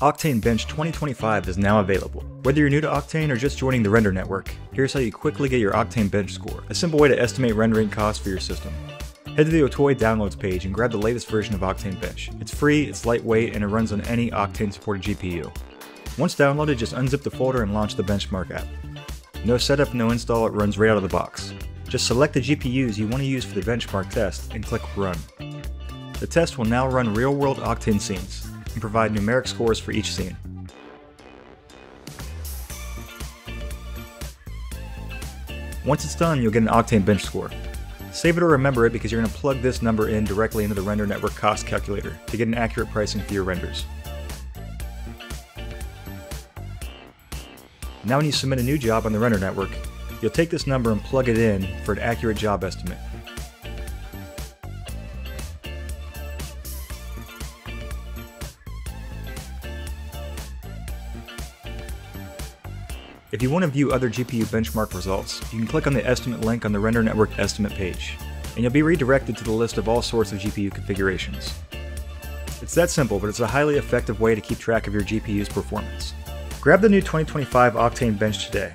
Octane Bench 2025 is now available. Whether you're new to Octane or just joining the render network, here's how you quickly get your Octane Bench score, a simple way to estimate rendering costs for your system. Head to the Otoy downloads page and grab the latest version of Octane Bench. It's free, it's lightweight, and it runs on any Octane supported GPU. Once downloaded, just unzip the folder and launch the Benchmark app. No setup, no install, it runs right out of the box. Just select the GPUs you want to use for the benchmark test and click Run. The test will now run real world Octane scenes and provide numeric scores for each scene. Once it's done, you'll get an Octane bench score. Save it or remember it because you're going to plug this number in directly into the Render Network cost calculator to get an accurate pricing for your renders. Now when you submit a new job on the Render Network, you'll take this number and plug it in for an accurate job estimate. If you want to view other GPU benchmark results, you can click on the estimate link on the Render Network estimate page, and you'll be redirected to the list of all sorts of GPU configurations. It's that simple, but it's a highly effective way to keep track of your GPU's performance. Grab the new 2025 Octane Bench today